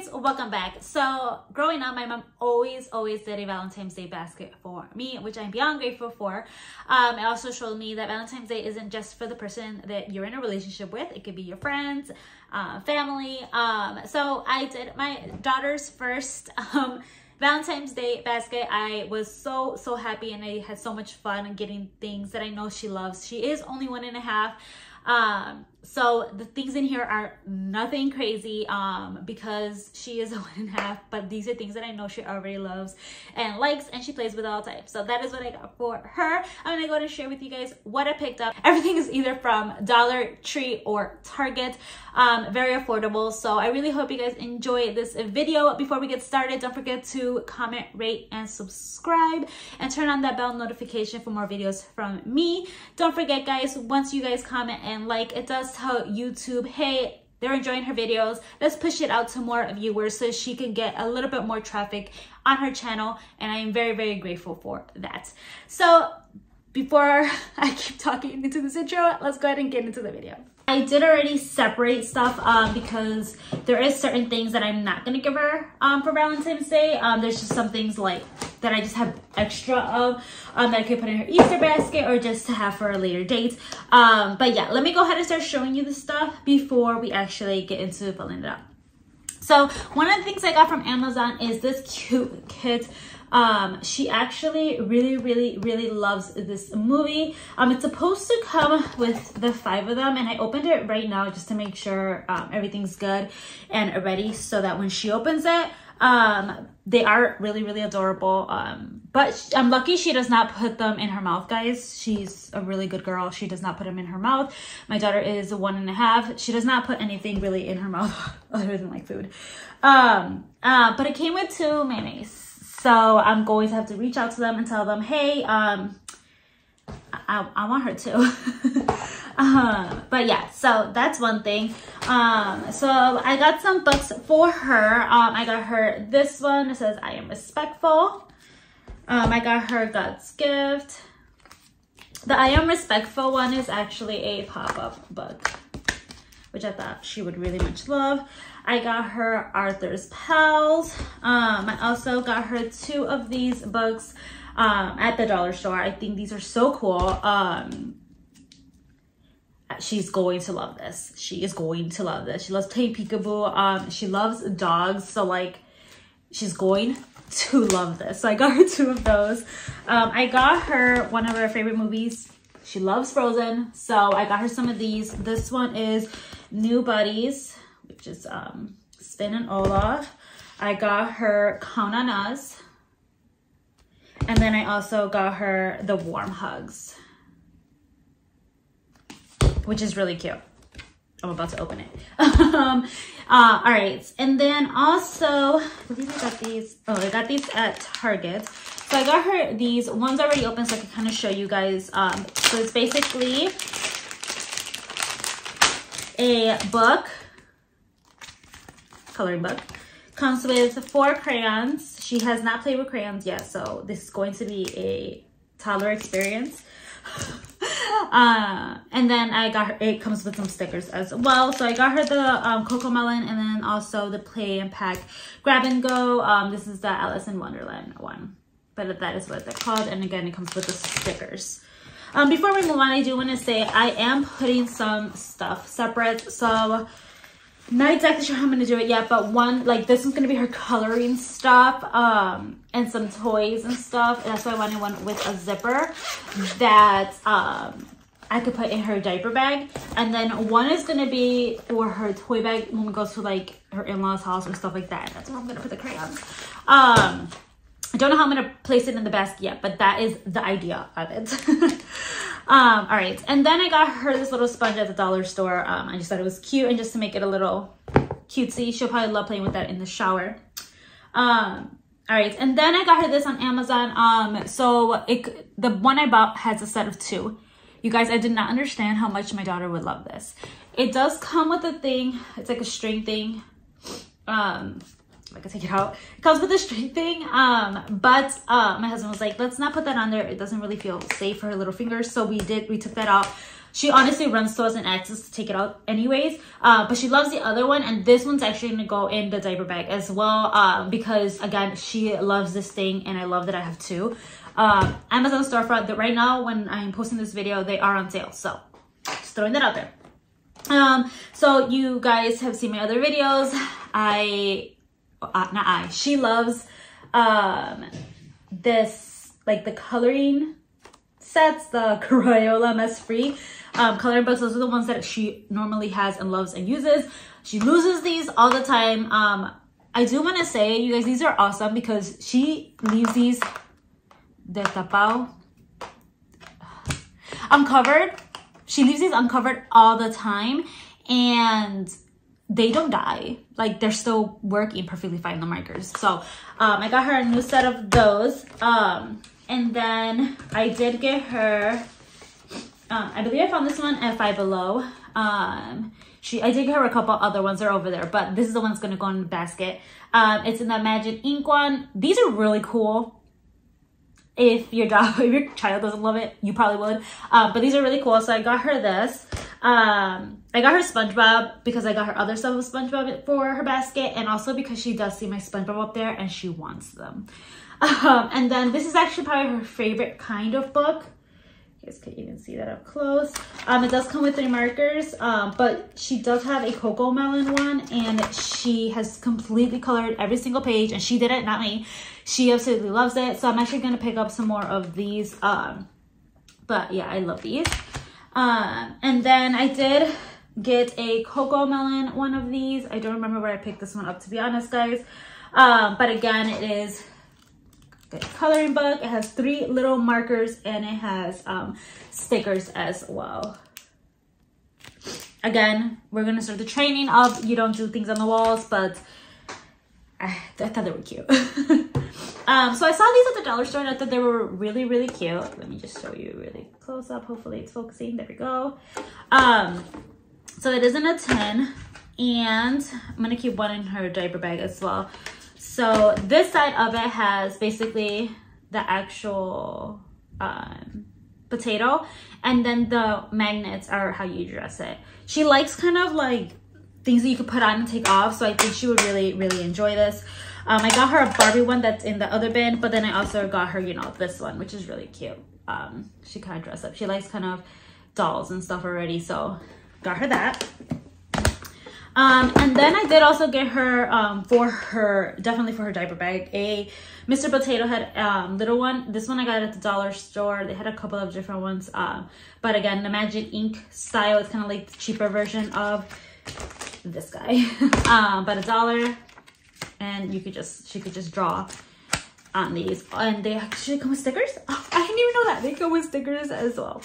guys welcome back so growing up my mom always always did a valentine's day basket for me which i'm beyond grateful for um it also showed me that valentine's day isn't just for the person that you're in a relationship with it could be your friends uh, family um so i did my daughter's first um Valentine's Day basket. I was so, so happy and I had so much fun getting things that I know she loves. She is only one and a half. Um, so the things in here are nothing crazy um, because she is a one and a half, but these are things that I know she already loves and likes and she plays with all types. So that is what I got for her. I'm gonna go to share with you guys what I picked up. Everything is either from Dollar Tree or Target. Um, very affordable. So I really hope you guys enjoy this video. Before we get started, don't forget to comment, rate, and subscribe and turn on that bell notification for more videos from me. Don't forget guys, once you guys comment and like, it does tell YouTube, hey, they're enjoying her videos. Let's push it out to more viewers so she can get a little bit more traffic on her channel. And I am very, very grateful for that. So before I keep talking into this intro, let's go ahead and get into the video. I did already separate stuff um, because there is certain things that I'm not going to give her um, for Valentine's Day. Um, there's just some things like that I just have extra of um, that I could put in her Easter basket or just to have for a later date. Um, but yeah, let me go ahead and start showing you the stuff before we actually get into filling it up. So one of the things I got from Amazon is this cute kit um, she actually really, really, really loves this movie. Um, it's supposed to come with the five of them and I opened it right now just to make sure um, everything's good and ready so that when she opens it, um, they are really, really adorable. Um, but I'm lucky she does not put them in her mouth, guys. She's a really good girl. She does not put them in her mouth. My daughter is one and a half. She does not put anything really in her mouth other than like food. Um, uh, but it came with two mayonnaise. So I'm going to have to reach out to them and tell them, hey, um, I, I want her to. uh, but yeah, so that's one thing. Um, so I got some books for her. Um, I got her this one. It says, I am respectful. Um, I got her God's gift. The I am respectful one is actually a pop-up book, which I thought she would really much love. I got her Arthur's Pals. Um, I also got her two of these books um, at the dollar store. I think these are so cool. Um, she's going to love this. She is going to love this. She loves playing peekaboo. Um, she loves dogs. So like, she's going to love this. So I got her two of those. Um, I got her one of her favorite movies. She loves Frozen. So I got her some of these. This one is New Buddies is um, and Olaf. I got her on And then I also got her the Warm Hugs, which is really cute. I'm about to open it. um, uh, all right. And then also, I believe I got these. Oh, I got these at Target. So I got her these. One's already open so I can kind of show you guys. Um, so it's basically a book coloring book. Comes with four crayons. She has not played with crayons yet, so this is going to be a toddler experience. uh, and then I got her, it comes with some stickers as well. So I got her the um, CoComelon and then also the Play and Pack Grab and Go. Um, this is the Alice in Wonderland one, but that is what they're called. And again, it comes with the stickers. Um, before we move on, I do want to say I am putting some stuff separate. So not exactly sure how I'm to do it yet, but one, like this is going to be her coloring stuff um, and some toys and stuff. And that's why I wanted one with a zipper that um, I could put in her diaper bag. And then one is to be for her toy bag when we go to like her in-laws house or stuff like that. That's where I'm to put the crayons. Um, I don't know how I'm to place it in the basket yet, but that is the idea of it. Um, all right, and then I got her this little sponge at the dollar store. Um, I just thought it was cute and just to make it a little cutesy. She'll probably love playing with that in the shower. Um, all right, and then I got her this on Amazon. Um, so it, the one I bought has a set of two. You guys, I did not understand how much my daughter would love this. It does come with a thing. It's like a string thing. Um, I can take it out. It comes with a string thing. Um, but uh, my husband was like, let's not put that on there. It doesn't really feel safe for her little fingers. So we did, we took that out. she honestly runs to us and asks us to take it out anyways. Uh, but she loves the other one, and this one's actually gonna go in the diaper bag as well um, because again, she loves this thing, and I love that I have two. Um, Amazon storefront that right now when I'm posting this video, they are on sale. So just throwing that out there. Um, so you guys have seen my other videos. I, uh, not I, she loves um, this, like the coloring sets, the Crayola Mess Free um, coloring books. Those are the ones that she normally has and loves and uses. She loses these all the time. Um, I do want to say, you guys, these are awesome because she leaves these destapado, uncovered. She leaves these uncovered all the time and they don't die. Like they're still working perfectly fine, the markers. So um, I got her a new set of those. Um, and then I did get her, uh, I believe I found this one at Five Below. Um, she, I did get her a couple other ones. They're over there, but this is the one that's going to go in the basket. Um, it's in the Magic Ink one. These are really cool if your dog if your child doesn't love it you probably would um, but these are really cool so i got her this um, i got her spongebob because i got her other stuff of spongebob for her basket and also because she does see my spongebob up there and she wants them um, and then this is actually probably her favorite kind of book you guys can even see that up close. Um, it does come with three markers, um, but she does have a CoComelon one and she has completely colored every single page and she did it, not me. She absolutely loves it. So I'm actually going to pick up some more of these. Um, but yeah, I love these. Um, and then I did get a CoComelon one of these. I don't remember where I picked this one up, to be honest, guys. Um, but again, it is coloring book. It has three little markers and it has um, stickers as well. Again, we're going to start the training of you don't do things on the walls, but I, I thought they were cute. um, so I saw these at the dollar store and I thought they were really, really cute. Let me just show you really close up. Hopefully it's focusing. There we go. Um, so it is in a tin and I'm going to keep one in her diaper bag as well. So this side of it has basically the actual um, potato and then the magnets are how you dress it. She likes kind of like things that you could put on and take off. So I think she would really, really enjoy this. Um, I got her a Barbie one that's in the other bin, but then I also got her, you know, this one, which is really cute. Um, she kind of dress up. She likes kind of dolls and stuff already. So got her that. Um, and then I did also get her um, for her, definitely for her diaper bag, a Mr. Potato Head um, little one. This one I got at the dollar store. They had a couple of different ones. Um, but again, the Magic Ink style is kind of like the cheaper version of this guy. um, but a dollar and you could just, she could just draw on these. And they actually come with stickers. Oh, I didn't even know that. They come with stickers as well.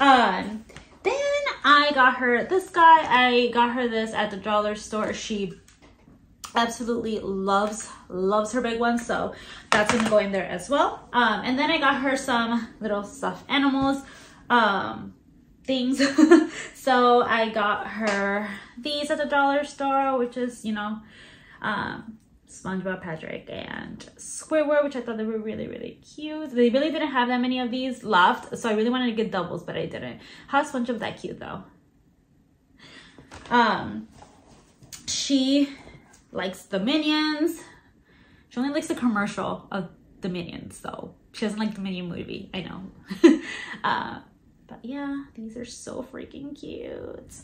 Um, then I got her this guy. I got her this at the dollar store. She absolutely loves loves her big one so that's gonna go in there as well um, and then i got her some little stuffed animals um, things so i got her these at the dollar store which is you know um, SpongeBob, Patrick, and Squidward, which I thought they were really, really cute. They really didn't have that many of these left, so I really wanted to get doubles, but I didn't. How's SpongeBob that cute, though? Um, she likes the Minions. She only likes the commercial of the Minions, though. She doesn't like the Minion movie, I know. uh, but yeah, these are so freaking cute.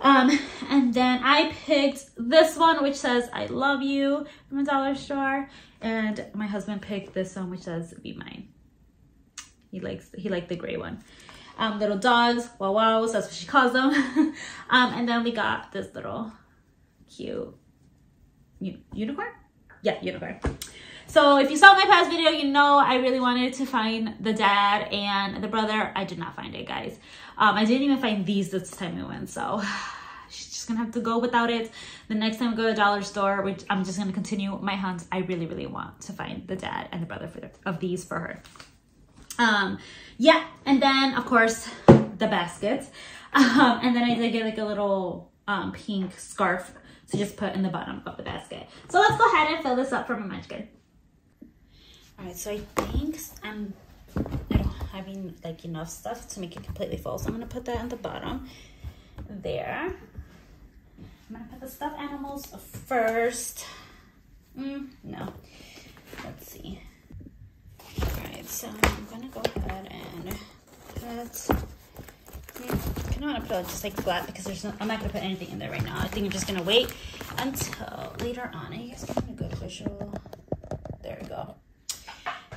Um, and then I picked this one, which says, I love you from a dollar store. And my husband picked this one, which says, be mine. He likes, he liked the gray one. Um, little dogs, wow wows, that's what she calls them. um, and then we got this little cute unicorn? Yeah, unicorn. So if you saw my past video, you know I really wanted to find the dad and the brother. I did not find it, guys. Um, I didn't even find these this time we went, so she's just gonna have to go without it. The next time I go to a dollar store, which I'm just gonna continue my hunt. I really, really want to find the dad and the brother for the, of these for her. Um, yeah, and then of course the basket. Um, and then I did get like a little um, pink scarf to just put in the bottom of the basket. So let's go ahead and fill this up for my munchkin. All right, so I think I'm, I don't, having like enough stuff to make it completely full. So I'm gonna put that on the bottom there. I'm gonna put the stuffed animals first. Mm, no, let's see. All right, so I'm gonna go ahead and put, I kind of wanna put it just like flat because there's no, I'm not gonna put anything in there right now. I think I'm just gonna wait until later on. I guess I'm going a good visual.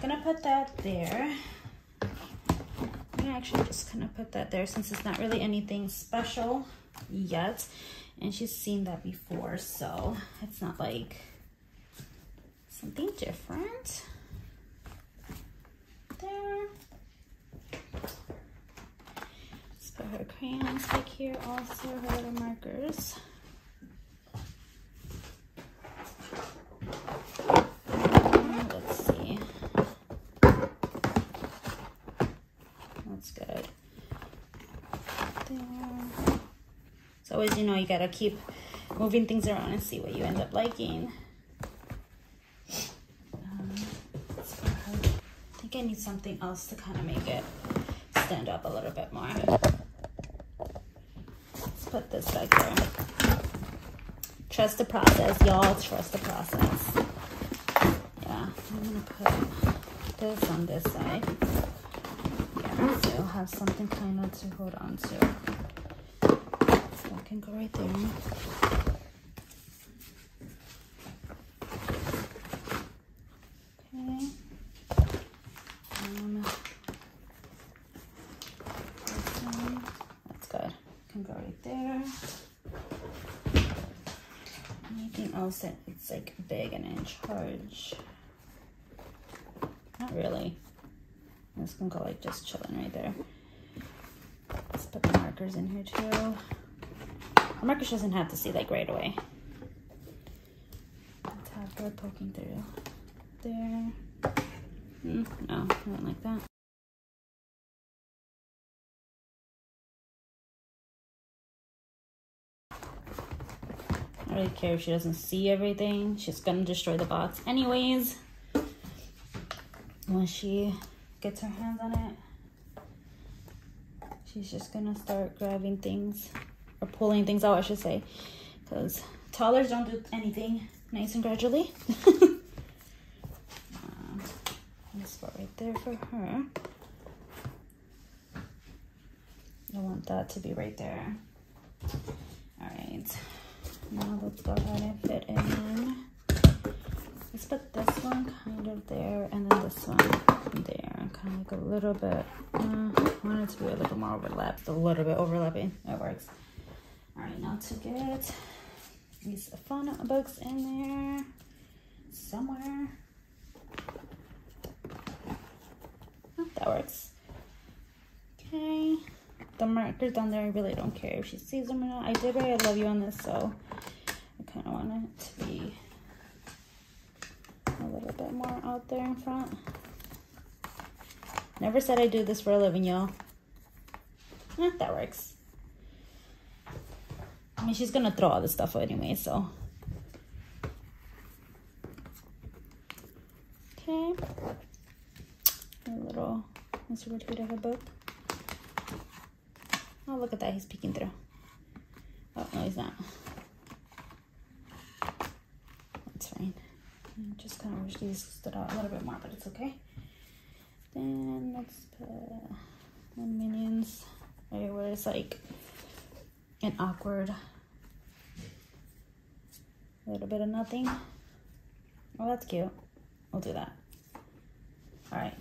Gonna put that there. I'm actually just gonna put that there since it's not really anything special yet. And she's seen that before, so it's not like something different. There. Let's put her crayons back here, also her little markers. Let's see. That's good. There. So always, you know, you gotta keep moving things around and see what you end up liking. Um, I think I need something else to kind of make it stand up a little bit more. Let's put this back there. Trust the process, y'all. Trust the process. Yeah, I'm gonna put this on this side. Yeah, so you'll have something kind of to hold on to. Can go right there. Okay. Um, that's good. Can go right there. Anything else that it's like big and in charge? Not really. This can go like just chilling right there. Let's put the markers in here too. Markers doesn't have to see like right away. Let's have her poking through there. Mm, no, I don't like that. I don't really care if she doesn't see everything. She's gonna destroy the box anyways. When she gets her hands on it, she's just gonna start grabbing things or pulling things out, I should say, because toddlers don't do anything nice and gradually. uh, this spot right there for her. I want that to be right there. All right, now let's go ahead and fit in. Let's put this one kind of there and then this one there, kind of like a little bit. Uh, I want it to be a little more overlapped, a little bit overlapping. That works. To get these fun books in there somewhere. Oh, that works. Okay. The markers down there, I really don't care if she sees them or not. I did write I love you on this, so I kind of want it to be a little bit more out there in front. Never said I do this for a living, y'all. Eh, that works. I mean, she's gonna throw all this stuff anyway, so. Okay. A little Mr. Her book. Oh, look at that. He's peeking through. Oh, no, he's not. That's fine. I just kind of wish these stood out a little bit more, but it's okay. Then let's put the minions where it's like an awkward a little bit of nothing. Oh, that's cute. We'll do that. All right.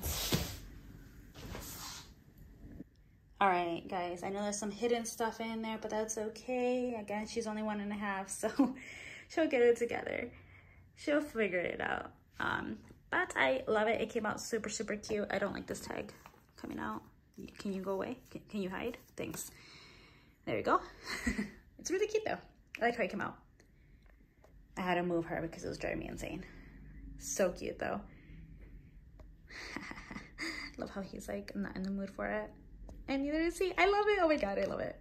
All right, guys. I know there's some hidden stuff in there, but that's okay. Again, she's only one and a half, so she'll get it together. She'll figure it out. Um, but I love it. It came out super, super cute. I don't like this tag coming out. Can you go away? Can, can you hide? Thanks. There you go. it's really cute though. I like how he came out. I had to move her because it was driving me insane. So cute though. love how he's like not in the mood for it. And neither is he. I love it. Oh my god, I love it.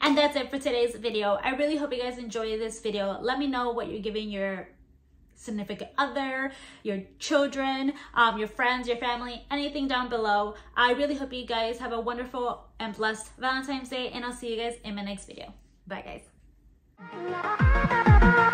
And that's it for today's video. I really hope you guys enjoy this video. Let me know what you're giving your significant other, your children, um, your friends, your family, anything down below. I really hope you guys have a wonderful and blessed Valentine's Day and I'll see you guys in my next video. Bye guys.